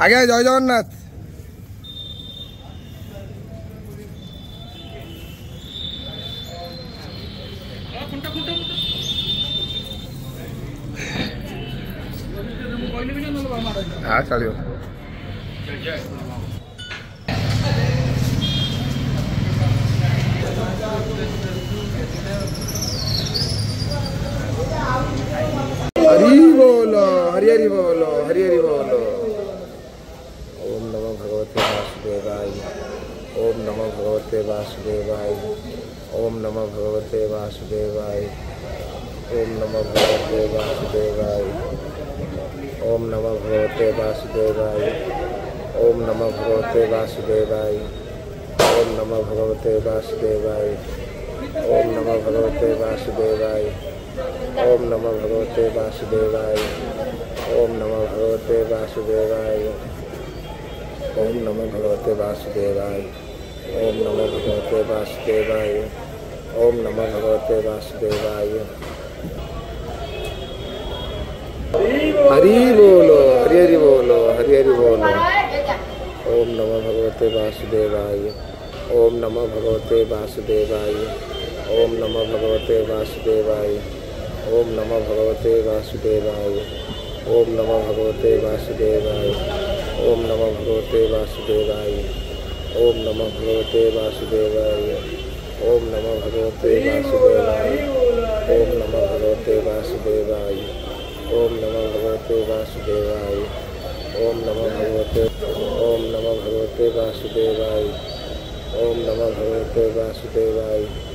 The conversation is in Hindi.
आगे जय जगन्नाथ हाँ yeah. हरि बोलो हरि हरि बोलो हरि हरि बोलो ओम नमो भगवते वासुदेवाय, ओम नमो भगवते वासुदेवाय, ओम नमो भगवते वासुदेवाय, ओम नमो भगवते वासुदेवाय, ओम नमो भगवते वासुदेवाय, ओम नमो भगवते वासुदेवाय, ओम नमो भगवते वासुदेवाय। ओम नमो भगवते वासुदेवाय। ओम नमो भगवते वासुदेवाय। ओम नमो भगवते वासुदेवाय। ओम नमो भगवते वासुदेवाय। ओम नमो भगवते वासुदेवाय। ओम नमो भगवते वासुदेवाय। हरि बोलो, हरि हरि बोलो, हरि हरि बोलो। ओम नमो भगवते वासुदेवाय। ओम नमो भगवते वासुदेवाय। ओम नमो भगवते वासुदेवाय ओम नमो भगवते वासुदेवाय ओम नमो भगवते वासुदेवाय ओम नमो भगवते वासुदेवाय ओम नमो भगवते वासुदेवाय ओम नमो भगवते वासुदेवाय ओम नमो भगवते वासुदेवाय ओम नमो भगवते वासुदेवाय ओम नमो भगवते ओम नमो भगवते वासुदेवाय ओम नमो भगवते वासुदेवाय